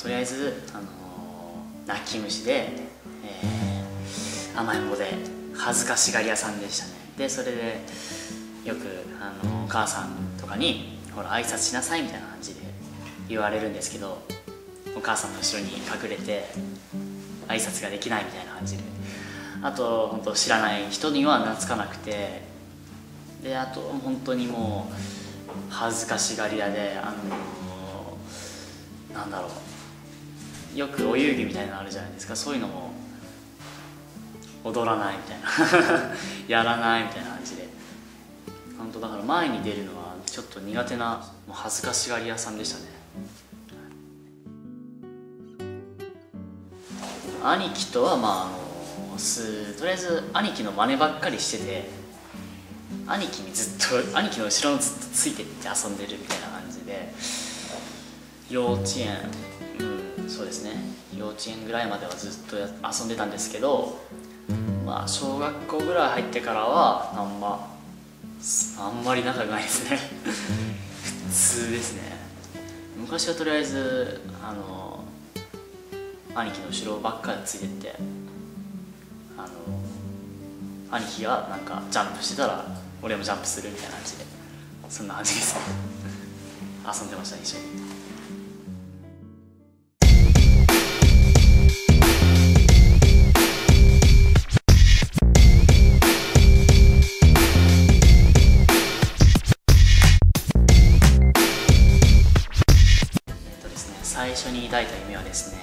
とりあえず、あの泣き虫で、えー、甘えん坊で恥ずかしがり屋さんでしたね。でそれでよく、あのお母さんとかに「ほら挨拶しなさい」みたいな感じで言われるんですけどお母さんの後ろに隠れて挨拶ができないみたいな感じで。あと本当知らない人には懐かなくてであと本当にもう恥ずかしがり屋であのなんだろう。よくお遊戯みたいなのあるじゃないですか。そういうのも踊らないみたいな。やらないみたいな感じで。本当だから前に出るのはちょっと苦手なもう恥ずかしがり屋さんでしたね。兄貴とはまああのすとりあえず兄貴の真似ばっかりしてて兄貴にずっと兄貴の後ろにずっとついてって遊んでるみたいな感じで。幼稚園うんそうですね。幼稚園ぐらいまではずっと遊んでたんですけどまあ小学校ぐらい入ってからはあんまあんまり仲がないですね。普通ですね。昔はとりあえずあの兄貴の後ろばっかりついてってあの兄貴がなんかジャンプしてたら俺もジャンプするみたいな感じでそんな感じですね。遊んでました一緒に。最初に抱いた夢はですね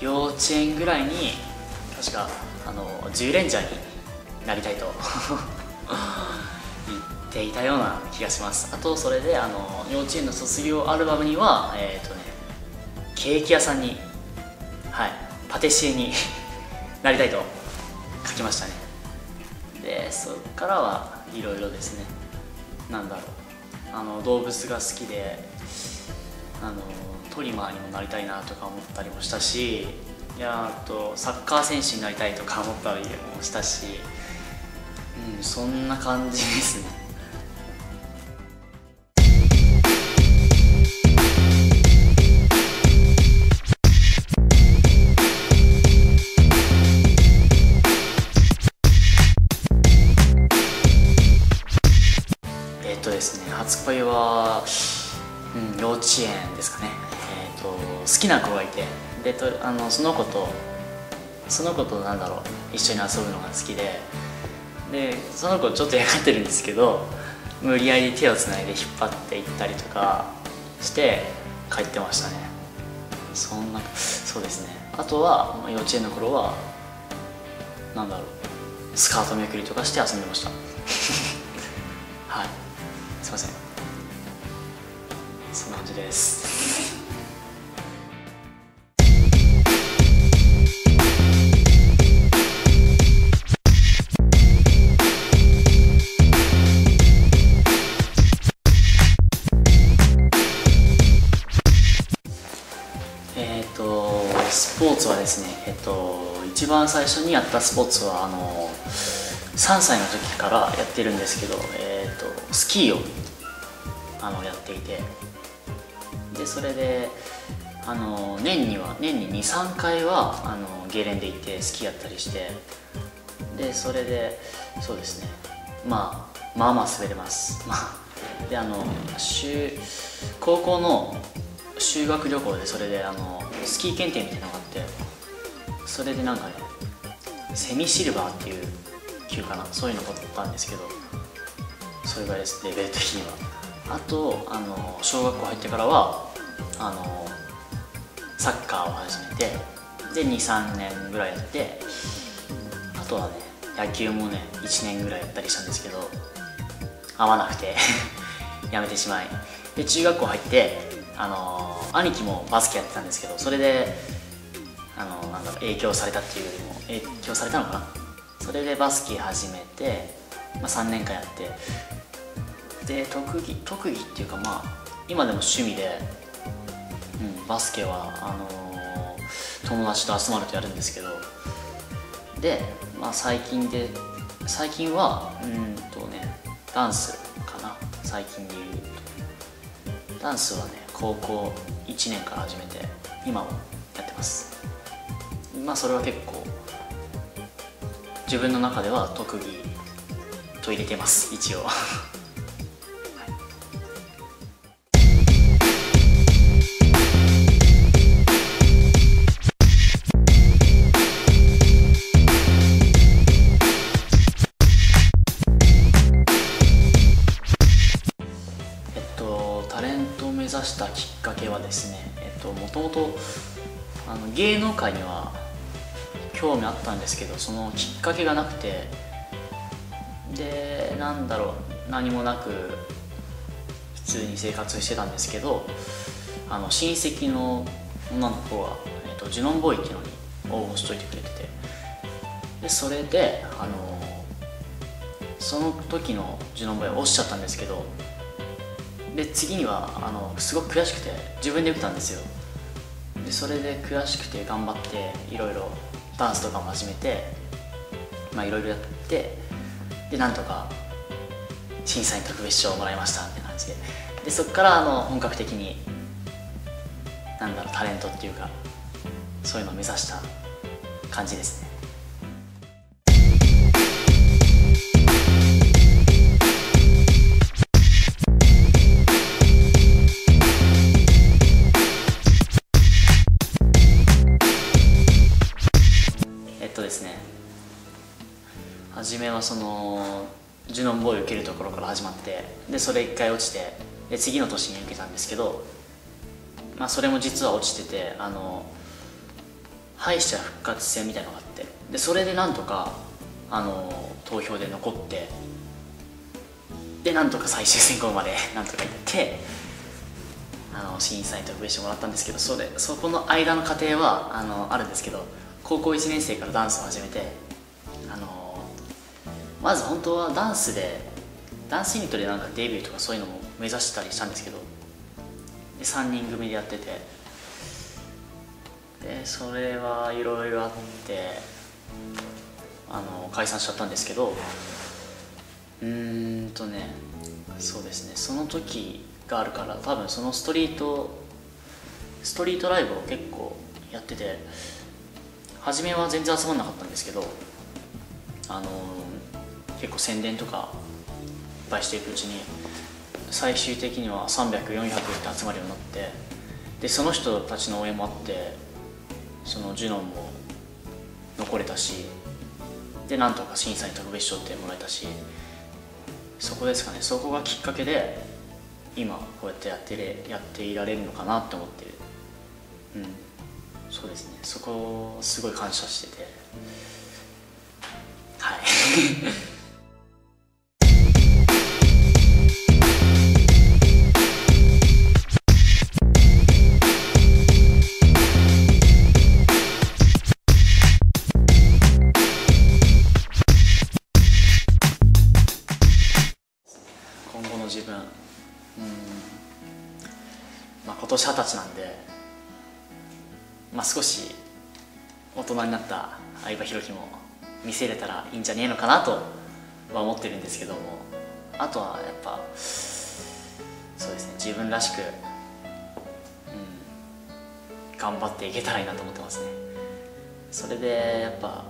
幼稚園ぐらいに確かあの10レンジャーになりたいと 言っていたような気がします。あとそれであの幼稚園の卒業アルバムにはえっ、とねケーキ屋さんにはいパティシエに なりたいと書きましたね。でそっからはいろいろですね。なんだろう。あの動物が好きであのトリマーにもなりたいなとか思ったりもしたしいやあとサッカー選手になりたいとか思ったりもしたし、うん、そんな感じですね。えっとですね初恋は、うん、幼稚園ですかね。えっと好きな子がいて。でとあのその子とその子となんだろう一緒に遊ぶのが好きで。でその子ちょっと嫌がってるんですけど無理やり手をつないで引っ張っていったりとかして帰ってましたね。そんなそうですね。あとは幼稚園の頃はなんだろうスカートめくりとかして遊んでました。はい。すいません。そんな感じです。えっ、とスポーツはですねえっ、と一番最初にやったスポーツはあの3歳の時からやってるんですけど、えー、とスキーをあのやっていて。それであの年には年に23回はあのゲレンデ行ってスキーやったりしてでそれでそうですね。まあまあまあ滑れます。であの高校の修学旅行でそれであのスキー検定みたいなのがあってそれでなんかねセミシルバーっていう級かなそういうのを取ったんですけどそれぐらいです。レベル的には。あとあの小学校入ってからはあのサッカーを始めてで23年ぐらいやってあとはね野球もね1年ぐらいやったりしたんですけど合わなくて やめてしまい。で中学校入ってあの兄貴もバスケやってたんですけどそれであのなんだろう影響されたっていうよりも影響されたのかな？それでバスケ始めて、まあ、3年間やってで特技特技っていうかまあ今でも趣味で、バスケはあの友達と集まるとやるんですけどで、まあ、最近で最近はうんとねダンスかな。最近で言うと。ダンスはね高校1年から始めて今もやってます。まあそれは結構自分の中では特技と入れてます一応。したきっかけはですねえっともともと芸能界には興味あったんですけどそのきっかけがなくてでなんだろう何もなく普通に生活してたんですけどあの親戚の女の子が、えっと、ジュノンボーイっていうのに応募しといてくれててでそれであのその時のジュノンボーイは落ちちゃったんですけどで次にはあのすごく悔しくて自分で受けたんですよ。でそれで悔しくて頑張っていろいろダンスとかも始めてまあいろいろやってでなんとか審査員特別賞をもらいましたって感じで。でそこからあの本格的になんだろうタレントっていうかそういうのを目指した感じですね。そのジュノンボーイを受けるところから始まってでそれ1回落ちてで次の年に受けたんですけど、まあ、それも実は落ちててあの敗者復活戦みたいなのがあってでそれでなんとかあの投票で残ってでなんとか最終選考まで なんとか行ってあの審査員特別賞もらったんですけどそれそこの間の過程はあのあるんですけど高校1年生からダンスを始めてまず本当はダンスでダンスユニットでなんかデビューとかそういうのも目指したりしたんですけどで3人組でやっててでそれはいろいろあってあの解散しちゃったんですけどうーんとねそうですねその時があるから多分そのストリートストリートライブを結構やってて初めは全然集まんなかったんですけどあの結構宣伝とかいっぱいしていくうちに最終的には300400って集まるようになってでその人たちの応援もあってそのジュノンも残れたしでなんとか審査に特別賞ってもらえたしそこですかね。そこがきっかけで今こうやってやってれやっていられるのかなって思ってる。うん。そうですね。そこをすごい感謝してて。はい。今年二十歳なんでまあ少し大人になった相葉弘樹も見せれたらいいんじゃねえのかなとは思ってるんですけどもあとはやっぱそうですね自分らしく、うん、頑張っていけたらいいなと思ってますね。それでやっぱ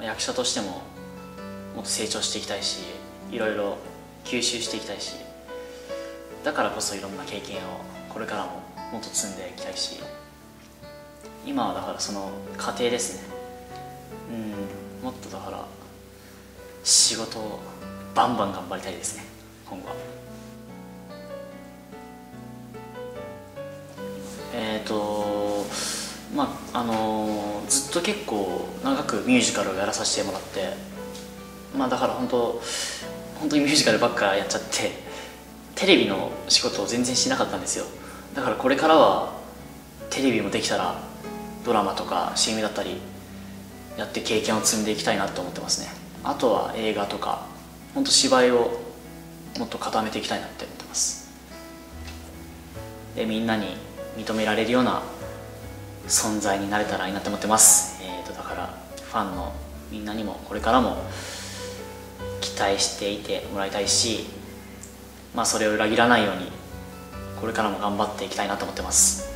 役者としてももっと成長していきたいしいろいろ吸収していきたいしだからこそいろんな経験をこれからももっと積んでいきたいし今はだからその過程ですね。うんもっとだから仕事をバンバン頑張りたいですね。今後は。えっ、ー、とまああのずっと結構長くミュージカルをやらさせてもらってまあだから本当本当にミュージカルばっかやっちゃってテレビの仕事を全然しなかったんですよ。だからこれからはテレビもできたらドラマとか CM だったりやって経験を積んでいきたいなと思ってますね。あとは映画とか本当芝居をもっと固めていきたいなって思ってます。でみんなに認められるような存在になれたらいいなと思ってます。えーとだからファンのみんなにもこれからも期待していてもらいたいしまあそれを裏切らないようにこれからも頑張っていきたいなと思ってます。